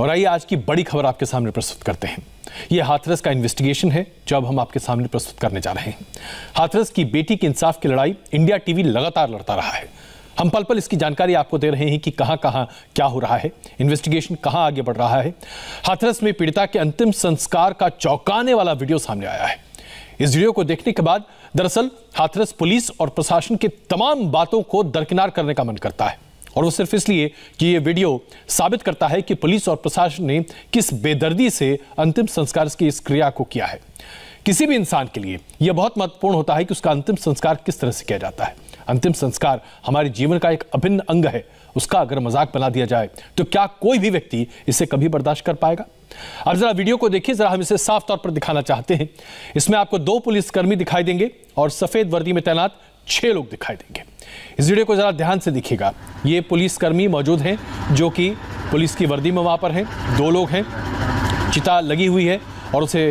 और आइए आज की बड़ी खबर आपके सामने प्रस्तुत करते हैं। यह हाथरस का इन्वेस्टिगेशन है, जो अब हम आपके सामने प्रस्तुत करने जा रहे हैं। हाथरस की बेटी के इंसाफ की लड़ाई इंडिया टीवी लगातार लड़ता रहा है। हम पल पल इसकी जानकारी आपको दे रहे हैं कि कहाँ कहाँ क्या हो रहा है। इन्वेस्टिगेशन कहाँ आगे बढ़ रहा है। हाथरस में पीड़िता के अंतिम संस्कार का चौंकाने वाला वीडियो सामने आया है। इस वीडियो को देखने के बाद दरअसल हाथरस पुलिस और प्रशासन के तमाम बातों को दरकिनार करने का मन करता है। और वो सिर्फ़ इसलिए कि ये वीडियो साबित करता है कि पुलिस और प्रशासन ने किस बेदर्दी से अंतिम संस्कार की इस क्रिया को किया है। किसी भी इंसान के लिए यह बहुत महत्वपूर्ण होता है कि उसका अंतिम संस्कार किस तरह से किया जाता है। अंतिम संस्कार हमारे जीवन का एक अभिन्न अंग है। उसका अगर मज़ाक बना दिया जाए तो क्या कोई भी व्यक्ति इसे कभी बर्दाश्त कर पाएगा? अब जरा वीडियो को देखिए, जरा हम इसे साफ़ तौर पर दिखाना चाहते हैं। इसमें आपको दो पुलिसकर्मी दिखाई देंगे और सफ़ेद वर्दी में तैनात छह लोग दिखाई देंगे। इस वीडियो को जरा ध्यान से देखिएगा। ये पुलिसकर्मी मौजूद हैं, जो कि पुलिस की वर्दी में वहाँ पर हैं। दो लोग हैं, चिता लगी हुई है और उसे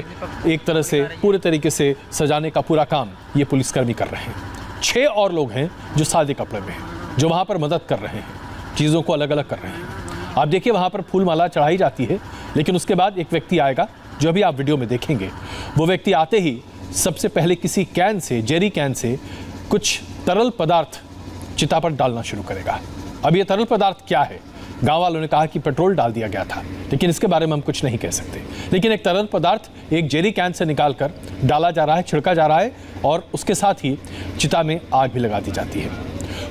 एक तरह से पूरे तरीके से सजाने का पूरा काम ये पुलिसकर्मी कर रहे हैं। छह और लोग हैं जो सादे कपड़े में हैं, जो वहाँ पर मदद कर रहे हैं, चीज़ों को अलग अलग कर रहे हैं। आप देखिए, वहाँ पर फूल माला चढ़ाई जाती है, लेकिन उसके बाद एक व्यक्ति आएगा, जो अभी आप वीडियो में देखेंगे। वो व्यक्ति आते ही सबसे पहले किसी can say, Jerry can say कुछ तरल पदार्थ चिता पर डालना शुरू करेगा। अब ये तरल पदार्थ क्या है? गाँव वालों ने कहा कि पेट्रोल डाल दिया गया था, लेकिन इसके बारे में हम कुछ नहीं कह सकते। लेकिन एक तरल पदार्थ एक जेरी कैन से निकालकर डाला जा रहा है, छिड़का जा रहा है और उसके साथ ही चिता में आग भी लगा दी जाती है।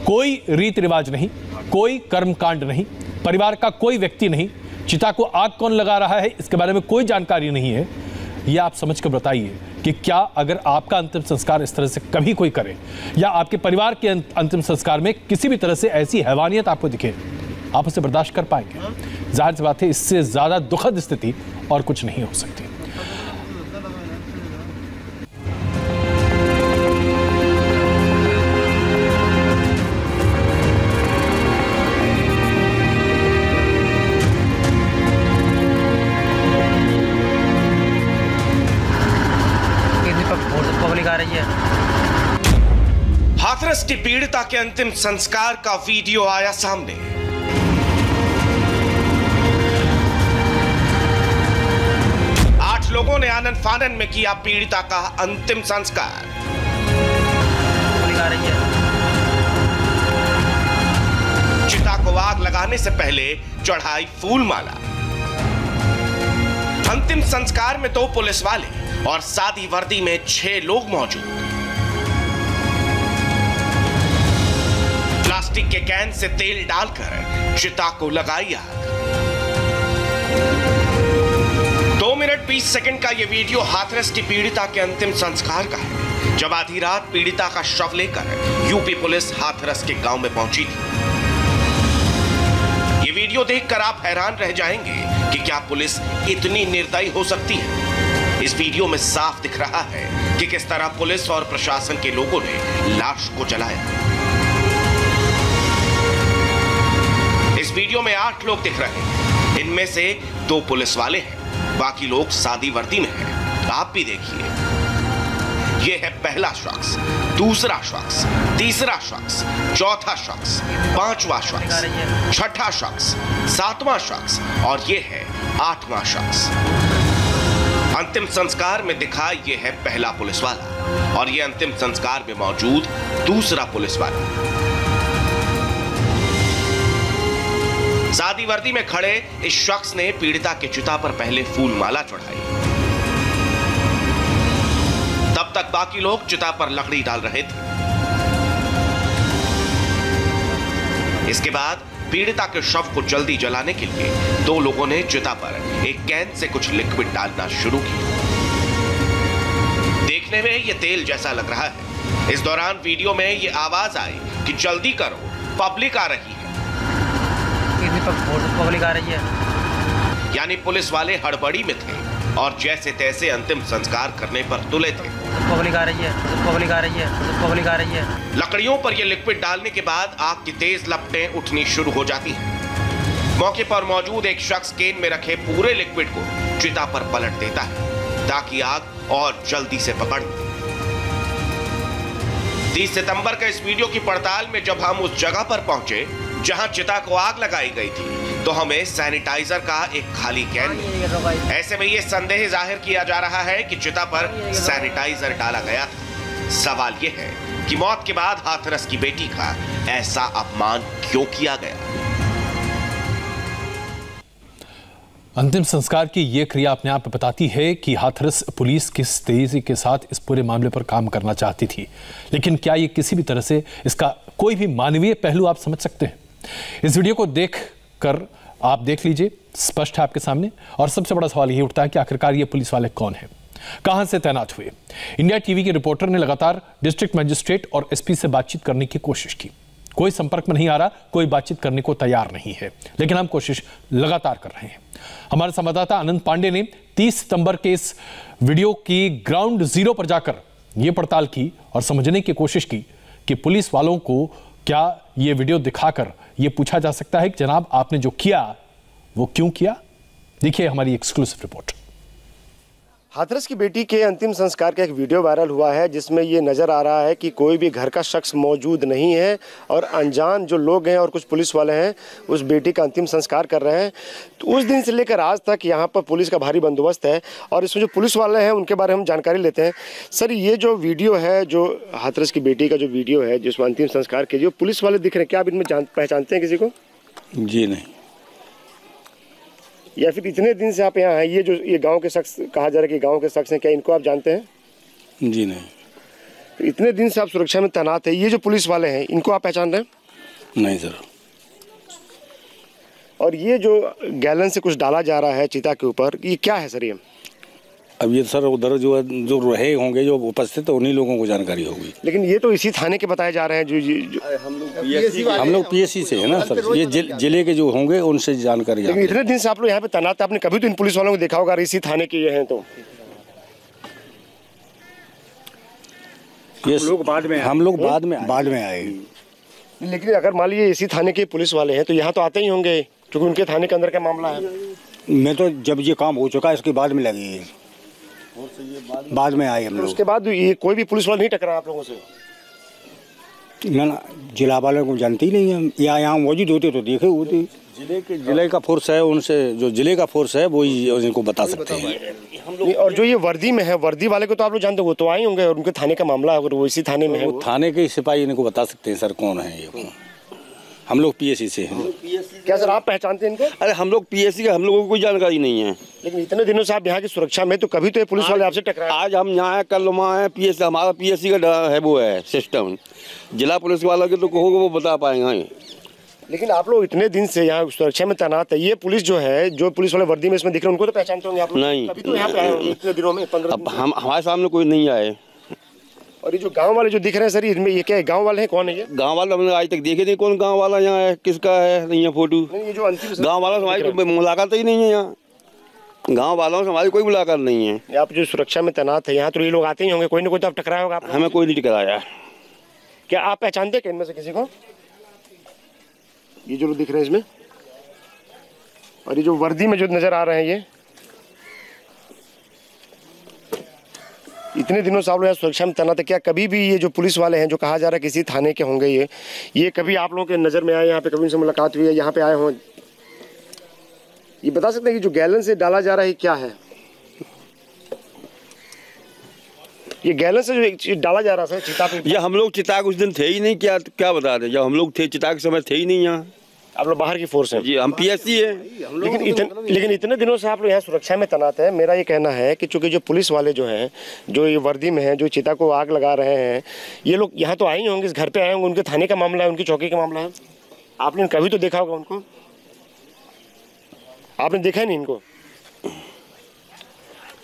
कोई रीत रिवाज नहीं, कोई कर्मकांड नहीं, परिवार का कोई व्यक्ति नहीं, चिता को आग कौन लगा रहा है, इसके बारे में कोई जानकारी नहीं है। यह आप समझ कर बताइए कि क्या अगर आपका अंतिम संस्कार इस तरह से कभी कोई करे, या आपके परिवार के अंतिम संस्कार में किसी भी तरह से ऐसी हैवानियत आपको दिखे, आप उसे बर्दाश्त कर पाएँगे। ज़ाहिर सी बात है, इससे ज़्यादा दुखद स्थिति और कुछ नहीं हो सकती। हाथरस की पीड़िता के अंतिम संस्कार का वीडियो आया सामने। आठ लोगों ने आनंद फानन में किया पीड़िता का अंतिम संस्कार। चिता को आग लगाने से पहले चढ़ाई फूल माला अंतिम संस्कार में दो पुलिस वाले और सादी वर्दी में छह लोग मौजूद। कैन से तेल डालकर चिता को लगाई आग। दो मिनट बीस सेकंड का यह वीडियो हाथरस की पीड़िता के अंतिम संस्कार का है। जब आधी रात पीड़िता का शव लेकर यूपी पुलिस हाथरस के गाँव में पहुँची थी। ये वीडियो देखकर आप हैरान रह जाएँगे कि क्या पुलिस इतनी निर्दयी हो सकती है। इस वीडियो में साफ़ दिख रहा है कि किस तरह पुलिस और प्रशासन के लोगों ने लाश को जलाया। वीडियो में आठ लोग दिख रहे हैं। इनमें से दो पुलिस वाले हैं, बाकी लोग सादी वर्दी में हैं। आप भी देखिए। यह है पहला शख्स, दूसरा शख्स, तीसरा शख्स, चौथा शख्स, पांचवा शख्स, छठा शख्स, सातवां शख्स और यह है आठवां शख्स। अंतिम संस्कार में दिखा यह है पहला पुलिस वाला और यह अंतिम संस्कार में मौजूद दूसरा पुलिस वाला। सादी वर्दी में खड़े इस शख्स ने पीड़िता के चिता पर पहले फूल माला चढ़ाई। तब तक बाकी लोग चिता पर लकड़ी डाल रहे थे। इसके बाद पीड़िता के शव को जल्दी जलाने के लिए दो लोगों ने चिता पर एक कैन से कुछ लिक्विड डालना शुरू किया। देखने में यह तेल जैसा लग रहा है। इस दौरान वीडियो में यह आवाज़ आई कि जल्दी करो, पब्लिक आ रही है पब्लिक आ रही है। यानी पुलिस वाले हड़बड़ी में थे और जैसे तैसे अंतिम संस्कार करने पर तुले थे। पब्लिक आ रही है पब्लिक आ रही है पब्लिक आ रही है। लकड़ियों पर यह लिक्विड डालने के बाद आग की तेज लपटें उठनी शुरू हो जाती हैं। मौके पर मौजूद एक शख्स केन में रखे पूरे लिक्विड को चिता पर पलट देता है ताकि आग और जल्दी से पकड़ 30 सितंबर का इस वीडियो की पड़ताल में जब हम उस जगह पर पहुँचे जहाँ चिता को आग लगाई गई थी तो हमें सैनिटाइजर का एक खाली कैन ऐसे में ये संदेह ज़ाहिर किया जा रहा है कि चिता पर सैनिटाइजर डाला गया। था सवाल ये है कि मौत के बाद हाथरस की बेटी का ऐसा अपमान क्यों किया गया? अंतिम संस्कार की यह क्रिया अपने आप में बताती है कि हाथरस पुलिस किस तेज़ी के साथ इस पूरे मामले पर काम करना चाहती थी। लेकिन क्या ये किसी भी तरह से इसका कोई भी मानवीय पहलू आप समझ सकते हैं? इस वीडियो को देख कर आप देख लीजिए, स्पष्ट है आपके सामने, और सबसे बड़ा सवाल यही उठता है कि आखिरकार ये पुलिस वाले कौन हैं? कहाँ से तैनात हुए? इंडिया टीवी के रिपोर्टर ने लगातार डिस्ट्रिक्ट मजिस्ट्रेट और एसपी से बातचीत करने की कोशिश की। कोई संपर्क में नहीं आ रहा, कोई बातचीत करने को तैयार नहीं है, लेकिन हम कोशिश लगातार कर रहे हैं। हमारे संवाददाता आनंद पांडे ने 30 सितंबर के इस वीडियो की ग्राउंड ज़ीरो पर जाकर यह पड़ताल की और समझने की कोशिश की कि पुलिस वालों को क्या ये वीडियो दिखाकर ये पूछा जा सकता है कि जनाब आपने जो किया, वो क्यों किया? देखिए हमारी एक्सक्लूसिव रिपोर्ट हाथरस की बेटी के अंतिम संस्कार का एक वीडियो वायरल हुआ है, जिसमें ये नज़र आ रहा है कि कोई भी घर का शख्स मौजूद नहीं है और अनजान जो लोग हैं और कुछ पुलिस वाले हैं, उस बेटी का अंतिम संस्कार कर रहे हैं। तो उस दिन से लेकर आज तक यहाँ पर पुलिस का भारी बंदोबस्त है और इसमें जो पुलिस वाले हैं, उनके बारे में हम जानकारी लेते हैं। सर, ये जो वीडियो है, जो हाथरस की बेटी का जो वीडियो है, जिसमें अंतिम संस्कार के जो पुलिस वाले दिख रहे हैं, क्या आप इनमें जान पहचानते हैं किसी को? जी नहीं। या फिर इतने दिन से आप यहाँ हैं ये जो ये गाँव के शख्स कहा जा रहा है कि गाँव के शख्स हैं क्या इनको आप जानते हैं? जी नहीं। तो इतने दिन से आप सुरक्षा में तैनात है ये जो पुलिस वाले हैं इनको आप पहचान रहे हैं? नहीं सर। और ये जो गैलन से कुछ डाला जा रहा है चिता के ऊपर ये क्या है सर ये? अब ये सर उधर जो है जो रहे होंगे जो उपस्थित है उन्हीं लोगों को जानकारी होगी। लेकिन ये तो इसी थाने के बताए जा रहे हैं जो, जो हम लोग पीएससी से है ना सर। ये ज़िले के जो होंगे उनसे जानकारी लेकिन इतने दिन से आप लोग यहाँ पे तैनात है आपने कभी तो इन पुलिस वालों को देखा होगा इसी थाने के ये हैं तो। ये लोग बाद में आए। हम लोग बाद में बाद में आए। लेकिन अगर मान लीजिए इसी थाने के पुलिस वाले हैं तो यहाँ तो आते ही होंगे क्योंकि उनके थाने के अंदर का मामला है? मैं तो जब ये काम हो चुका है इसके बाद में लगी। है बाद में आए हम लोग। उसके बाद ये कोई भी पुलिस वाला नहीं टकरा आप लोगों से? ना ना जिला वालों को जानते ही नहीं हम या यहाँ मौजूद होते तो देखे होते ज़िले के ज़िले का फोर्स है उनसे जो ज़िले का फोर्स है वो ही इनको बता सकते हैं। और जो ये वर्दी में है वर्दी वाले को तो आप लोग जानते हो वो तो आए होंगे और उनके थाने का मामला है अगर वो इसी थाने में है वो वो। थाने के सिपाही इनको बता सकते हैं सर कौन है ये? हम लोग पीएससी से हैं। क्या सर आप पहचानते हैं इनको? अरे हम लोग पीएससी का हम लोगों को कोई जानकारी नहीं है। लेकिन इतने दिनों से आप यहाँ की सुरक्षा में तो कभी तो ये पुलिस वाले आपसे टकराए। आज हम यहाँ हैं कल वहाँ हैं पीएससी हमारा पीएससी का है वो है सिस्टम जिला पुलिस वाला के तो कहोगे वो बता पाएँगे लेकिन आप लोग इतने दिन से यहाँ सुरक्षा में तैनात है ये पुलिस जो है जो पुलिस वाले वर्दी में इसमें दिख रहे हैं उनको तो पहचानते होंगे आप लोग। नहीं। तो यहाँ पे आए इतने दिनों में पंद्रह हम हमारे सामने कोई नहीं आए। और ये जो गाँव वाले जो दिख रहे हैं सर इसमें ये क्या है गाँव वाले हैं कौन है ये? गाँव वाला हमने आज तक देखे नहीं कौन गाँव वाला यहाँ है किसका है नहीं है फ़ोटो? ये जो अंतिम गाँव वाला से हमारी मुलाकात ही नहीं है यहाँ। गाँव वालों से हमारी कोई मुलाकात नहीं है। आप जो सुरक्षा में तैनात है यहाँ तो ये लोग आते ही होंगे कोई ना कोई तो आप टकराया होगा हमें कोई नहीं टकराया। क्या आप पहचानते हैं इनमें से किसी को? ये जो दिख रहे हैं इसमें और ये जो वर्दी में जो नज़र आ रहे हैं ये इतने दिनों से आप लोग यहाँ सुरक्षा में तैनात है, क्या कभी भी ये जो पुलिस वाले हैं जो कहा जा रहा है किसी थाने के होंगे ये ये कभी आप लोगों के नज़र में आए, यहाँ पे कभी उनसे मुलाकात हुई है, यहाँ पे आए हों? ये बता सकते हैं कि जो गैलन से डाला जा रहा है क्या है? ये गैलन से जो डाला जा रहा है चिता ये हम लोग चिताक उस दिन थे ही नहीं, क्या क्या बता दें जब हम लोग थे के समय थे ही नहीं यहाँ। आप लोग बाहर की फोर्स हैं। जी हम पीएससी है। लेकिन इतन, लेकिन इतने दिनों से आप लोग यहाँ सुरक्षा में तैनात है। मेरा ये कहना है कि चूँकि जो पुलिस वाले जो हैं जो ये वर्दी में हैं जो चिता को आग लगा रहे हैं ये लोग यहाँ तो आए ही होंगे इस घर पे आए होंगे उनके थाने का मामला है उनकी चौकी का मामला है। आपने कभी तो देखा होगा उनको? आपने देखा नहीं इनको?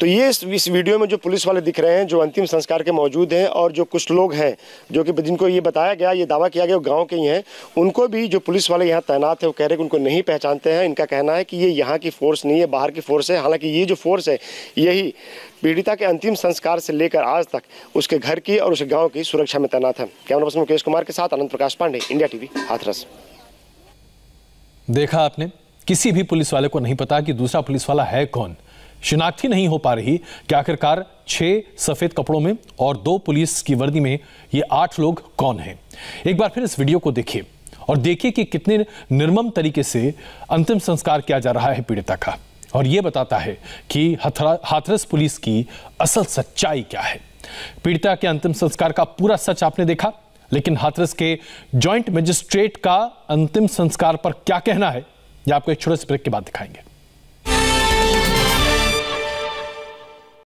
तो ये इस, वीडियो में जो पुलिस वाले दिख रहे हैं जो अंतिम संस्कार के मौजूद हैं और जो कुछ लोग हैं जो कि जिनको ये बताया गया ये दावा किया गया गाँव के ही हैं उनको भी जो पुलिस वाले यहाँ तैनात है वो कह रहे हैं उनको नहीं पहचानते हैं। इनका कहना है कि ये यहाँ की फोर्स नहीं है बाहर की फोर्स है। हालाँकि ये जो फोर्स है यही पीड़िता के अंतिम संस्कार से लेकर आज तक उसके घर की और उसके गाँव की सुरक्षा में तैनात है। कैमरा पर्सन मुकेश कुमार के साथ अनंत प्रकाश पांडे इंडिया टीवी हाथरस। देखा आपने? किसी भी पुलिस वाले को नहीं पता कि दूसरा पुलिस वाला है कौन। शिनाख्त ही नहीं हो पा रही कि आखिरकार छह सफ़ेद कपड़ों में और दो पुलिस की वर्दी में ये आठ लोग कौन हैं? एक बार फिर इस वीडियो को देखिए और देखिए कि कितने निर्मम तरीके से अंतिम संस्कार किया जा रहा है पीड़िता का। और यह बताता है कि हथरा- हाथरस पुलिस की असल सच्चाई क्या है। पीड़िता के अंतिम संस्कार का पूरा सच आपने देखा, लेकिन हाथरस के जॉइंट मजिस्ट्रेट का अंतिम संस्कार पर क्या कहना है यह आपको एक छोटे से ब्रेक के बाद दिखाएँगे।